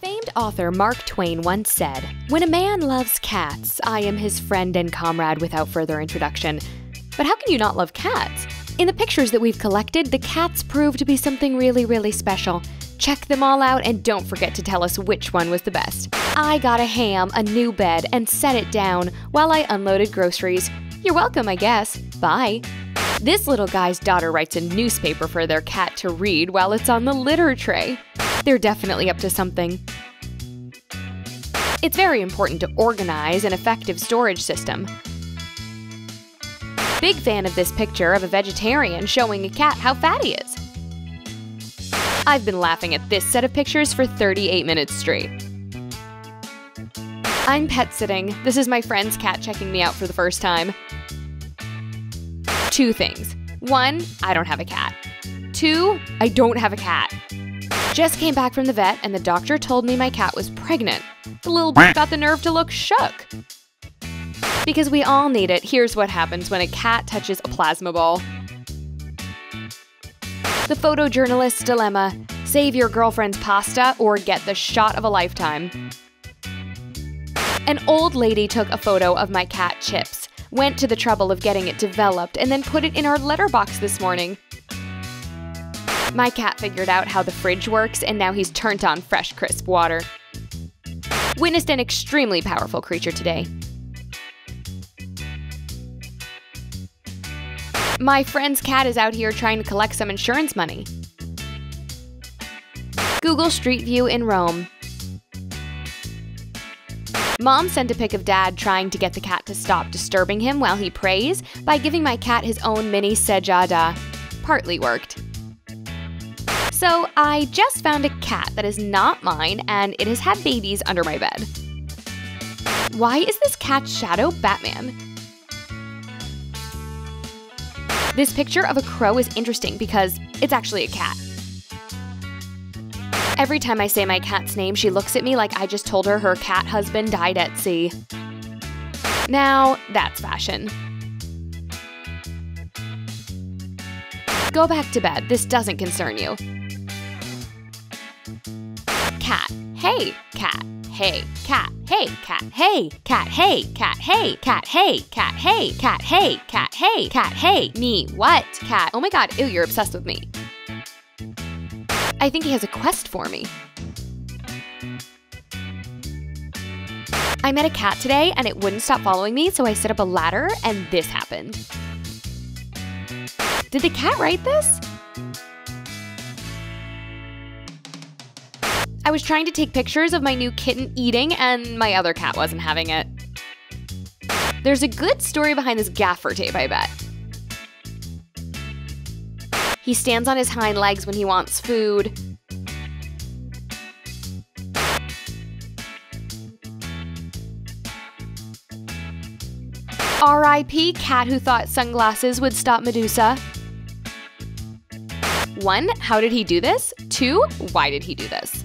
Famed author Mark Twain once said, When a man loves cats, I am his friend and comrade without further introduction. But how can you not love cats? In the pictures that we've collected, the cats prove to be something really, really special. Check them all out and don't forget to tell us which one was the best. I got a ham, a new bed, and set it down while I unloaded groceries. You're welcome, I guess. Bye. This little guy's daughter writes a newspaper for their cat to read while it's on the litter tray. They're definitely up to something. It's very important to organize an effective storage system. Big fan of this picture of a vegetarian showing a cat how fat he is. I've been laughing at this set of pictures for 38 minutes straight. I'm pet sitting. This is my friend's cat checking me out for the first time. Two things. One, I don't have a cat. Two, I don't have a cat. Just came back from the vet and the doctor told me my cat was pregnant. The little bitch got the nerve to look shook. Because we all need it, here's what happens when a cat touches a plasma ball. The photojournalist's dilemma save your girlfriend's pasta or get the shot of a lifetime. An old lady took a photo of my cat Chips, went to the trouble of getting it developed, and then put it in our letterbox this morning. My cat figured out how the fridge works, and now he's turned on fresh, crisp water. Witnessed an extremely powerful creature today. My friend's cat is out here trying to collect some insurance money. Google Street View in Rome. Mom sent a pic of dad trying to get the cat to stop disturbing him while he prays by giving my cat his own mini sejada. Partly worked. So, I just found a cat that is not mine and it has had babies under my bed. Why is this cat shadow Batman? This picture of a crow is interesting because it's actually a cat. Every time I say my cat's name, she looks at me like I just told her her cat husband died at sea. Now, that's fashion. Go back to bed. This doesn't concern you. Cat. Hey, cat. Hey, cat. Hey, cat. Hey, cat. Hey, cat. Hey, cat. Hey, cat. Hey, cat. Hey, cat. Hey, cat. Hey, me. What? Cat. Oh my god. Ew, you're obsessed with me. I think he has a quest for me. I met a cat today and it wouldn't stop following me, so I set up a ladder and this happened. Did the cat write this? I was trying to take pictures of my new kitten eating and my other cat wasn't having it. There's a good story behind this gaffer tape, I bet. He stands on his hind legs when he wants food. R.I.P. cat who thought sunglasses would stop Medusa. One, how did he do this? Two, why did he do this?